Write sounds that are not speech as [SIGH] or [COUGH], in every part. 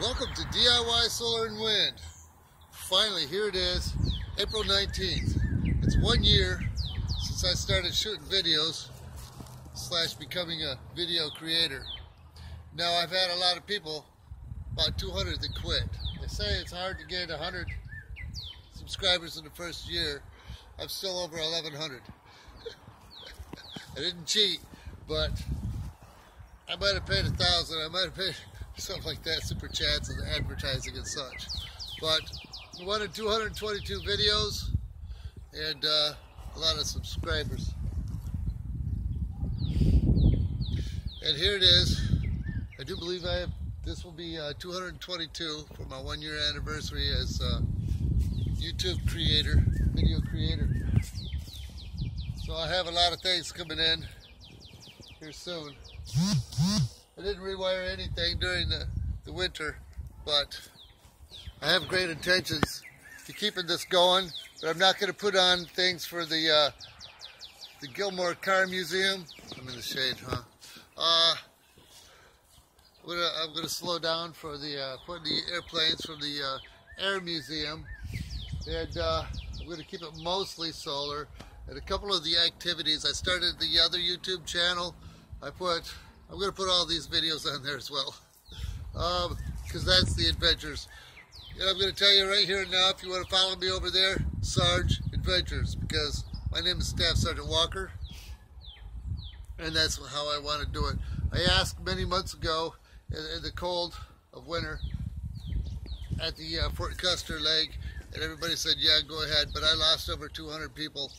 Welcome to DIY Solar and Wind. Finally, here it is, April 19th. It's one year since I started shooting videos slash becoming a video creator. Now I've had a lot of people, about 200 that quit. They say it's hard to get 100 subscribers in the first year. I'm still over 1100. [LAUGHS] I didn't cheat, but I might have paid a thousand. I might have paid something like that, super chats and advertising and such. But we wanted 222 videos and uh, a lot of subscribers. And here it is. I do believe I have, this will be uh, 222 for my one year anniversary as uh, YouTube creator, video creator. So I have a lot of things coming in here soon. I didn't rewire anything during the, the winter, but I have great intentions to keeping this going, but I'm not going to put on things for the uh, the Gilmore Car Museum. I'm in the shade, huh? Uh, I'm gonna, slow down for the uh, putting the airplanes from the uh, Air Museum, and uh, I'm gonna keep it mostly solar. And a couple of the activities, I started the other YouTube channel. I put, I'm gonna put all these videos on there as well, because um, that's the adventures. And I'm gonna tell you right here and now, if you want to follow me over there, Sarge Adventures, because my name is Staff Sergeant Walker, and that's how I want to do it. I asked many months ago in, in the cold of winter at the uh, Fort Custer Lake, and everybody said, yeah, go ahead, but I lost over 200 people,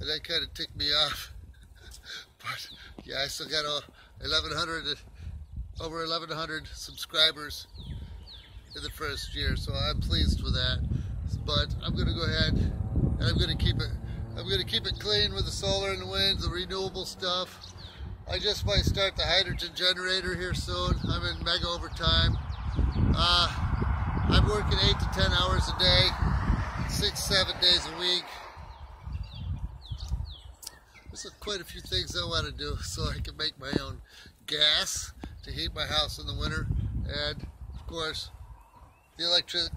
and that kind of ticked me off. But yeah, I still got uh, 1,100, over 1,100 subscribers in the first year, so I'm pleased with that. But I'm going to go ahead and I'm going to keep it I'm to keep it clean with the solar and the wind, the renewable stuff. I just might start the hydrogen generator here soon. I'm in mega overtime. Uh, I'm working 8 to 10 hours a day, 6, 7 days a week. There's quite a few things I want to do so I can make my own gas to heat my house in the winter. And, of course, the electric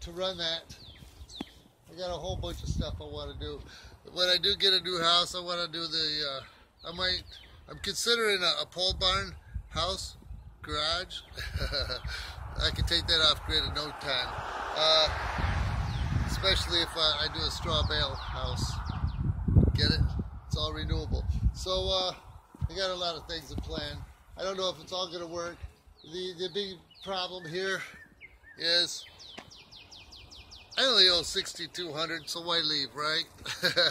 to run that I got a whole bunch of stuff I want to do. When I do get a new house, I want to do the, uh, I might, I'm considering a, a pole barn house, garage. [LAUGHS] I can take that off grid in no time. Uh, especially if I, I, do a straw bale house. Get it? All renewable. So, uh, I got a lot of things in plan. I don't know if it's all going to work. The, the big problem here is I only owe 6200 so why leave, right?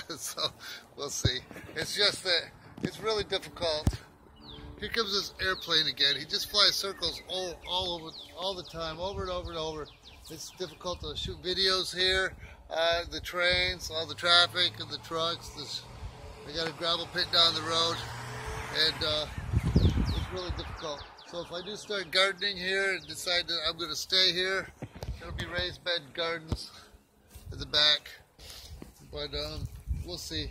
[LAUGHS] so, we'll see. It's just that it's really difficult. Here comes this airplane again. He just flies circles all, all over, all the time, over and over and over. It's difficult to shoot videos here. Uh, the trains, all the traffic and the trucks. This, I got a gravel pit down the road, and uh, it's really difficult. So if I do start gardening here and decide that I'm going to stay here, It'll be raised bed gardens at the back, but um, we'll see.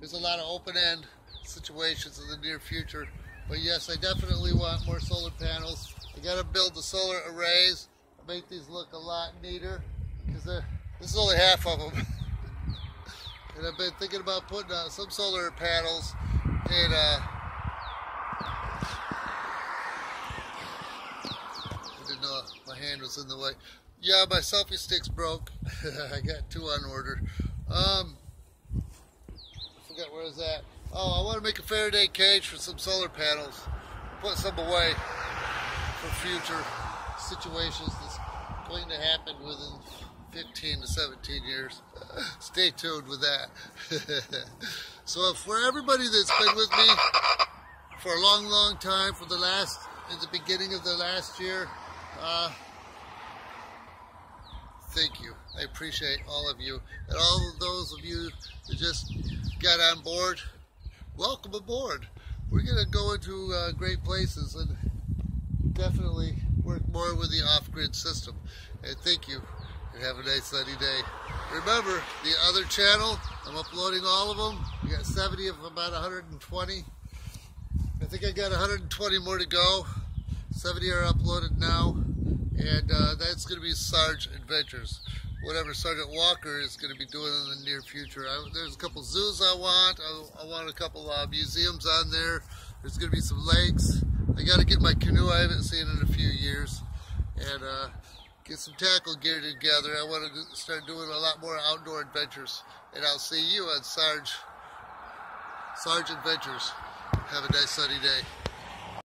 There's a lot of open-end situations in the near future, but yes, I definitely want more solar panels. I got to build the solar arrays, make these look a lot neater, because this is only half of them. [LAUGHS] and I've been thinking about putting uh, some solar panels in uh, I didn't know my hand was in the way. Yeah, my selfie stick's broke. [LAUGHS] I got two on order. Um, I forgot where is that. Oh, I want to make a Faraday cage for some solar panels. Put some away for future situations that's going to happen within 15 to 17 years. [LAUGHS] Stay tuned with that. [LAUGHS] so for everybody that's been with me for a long, long time, for the last, in the beginning of the last year, uh, thank you. I appreciate all of you. And all of those of you that just got on board, welcome aboard. We're going to go into uh, great places and definitely work more with the off-grid system. And thank you, and have a nice sunny day. Remember, the other channel, I'm uploading all of them. We got 70 of about 120. I think I got 120 more to go. 70 are uploaded now and uh, that's going to be Sarge Adventures. Whatever Sergeant Walker is going to be doing in the near future. I, there's a couple zoos I want. I, I want a couple uh, museums on there. There's going to be some lakes. I got to get my canoe I haven't seen in a few years, and uh, get some tackle gear together. I want to start doing a lot more outdoor adventures, and I'll see you on Sarge Sarge Adventures. Have a nice sunny day.